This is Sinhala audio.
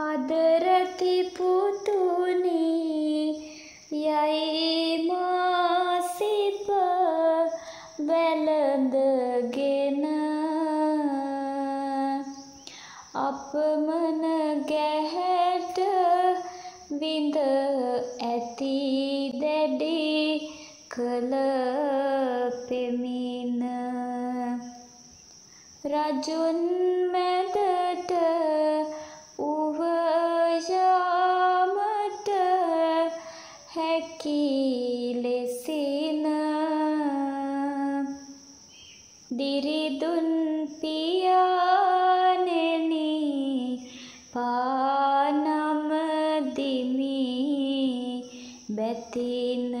අදරැති පුතුනි යයි මාසිප වැළඳගෙන අපමණ ගැහැට විඳ ඇති දැඩි කළ පෙමින රජුන් හැකි ලෙසින දිරිදුන් පියානෙනි පානම දිමි බැතින